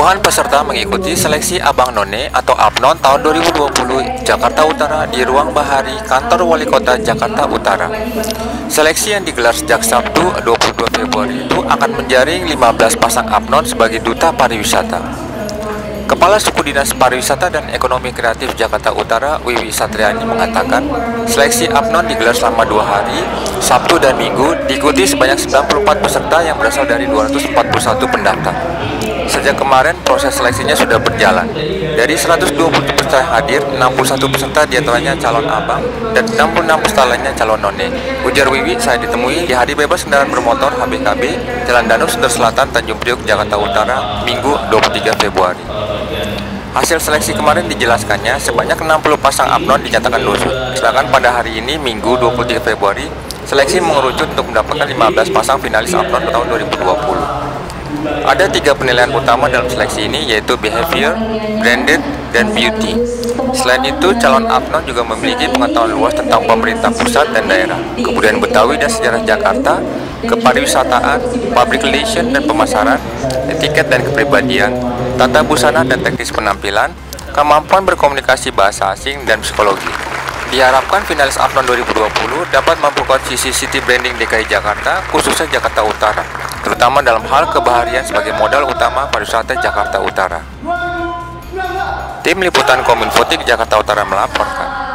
Puluhan peserta mengikuti seleksi Abang None atau Abnon tahun 2020 Jakarta Utara di Ruang Bahari Kantor Wali Kota Jakarta Utara. Seleksi yang digelar sejak Sabtu 22 Februari itu akan menjaring 15 pasang Abnon sebagai duta pariwisata. Kepala Suku Dinas Pariwisata dan Ekonomi Kreatif Jakarta Utara, Wiwi Satriani mengatakan, seleksi Abnon digelar selama dua hari, Sabtu dan Minggu, diikuti sebanyak 94 peserta yang berasal dari 241 pendaftar. Sejak kemarin, proses seleksinya sudah berjalan. Dari 120 peserta hadir, 61 peserta di antaranya calon abang dan 66 peserta lainnya calon none. Ujar Wiwi, saya ditemui di Hari Bebas Kendaraan Bermotor HBKB, Jalan Danau Sunter Selatan, Tanjung Priok, Jakarta Utara, Minggu 23 Februari. Hasil seleksi kemarin dijelaskannya sebanyak 60 pasang apnon dinyatakan lulus. Sedangkan pada hari ini Minggu 23 Februari, seleksi mengerucut untuk mendapatkan 15 pasang finalis apnon tahun 2020. Ada tiga penilaian utama dalam seleksi ini yaitu behavior, branded, dan beauty. Selain itu, calon apnon juga memiliki pengetahuan luas tentang pemerintah pusat dan daerah, kebudayaan Betawi dan sejarah Jakarta, kepariwisataan, public relation dan pemasaran, etiket dan kepribadian, tata busana dan teknis penampilan, kemampuan berkomunikasi bahasa asing, dan psikologi. Diharapkan finalis Apnon 2020 dapat memperkuat sisi city branding DKI Jakarta, khususnya Jakarta Utara, terutama dalam hal kebaharian sebagai modal utama pariwisata Jakarta Utara. Tim Liputan Kominfotik Jakarta Utara melaporkan.